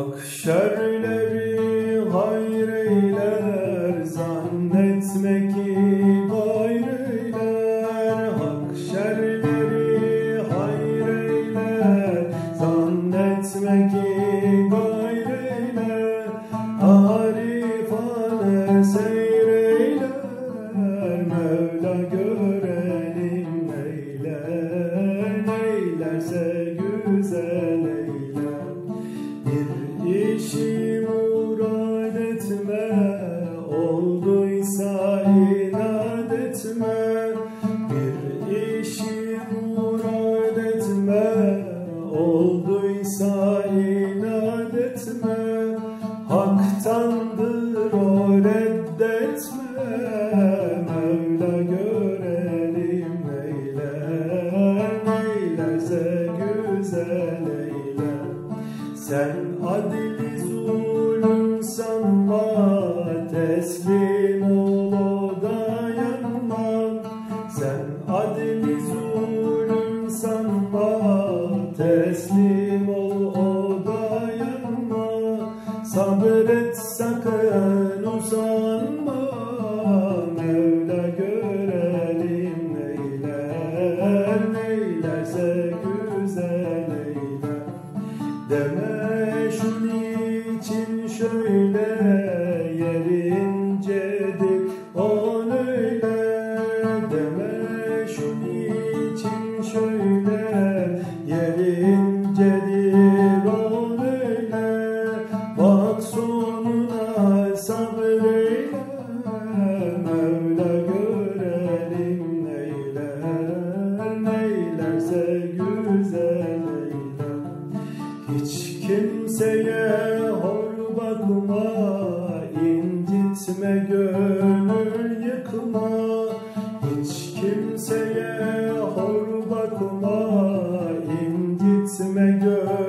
mahşerleri Olduysa inat etme Haktandır o reddetme. Mevla görelim eyle Eyleze güzel eyle. Sen adil Teslim ol o dayanma Sabret sakın usanma Kimseye hor bakma, incitme gönül yıkma. Hiç kimseye hor bakma, incitme gönül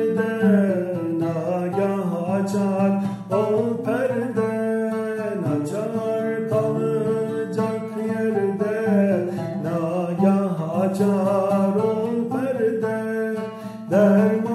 perde nagah açar O perden açar kalacak yerde. Nagah açar o perde derman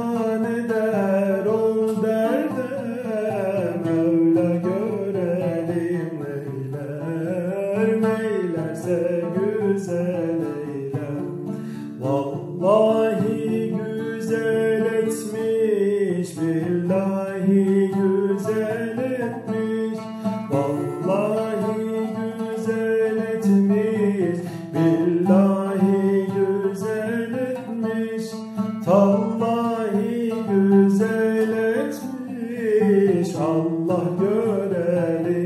Vallahi güzel etmiş Allah görelim.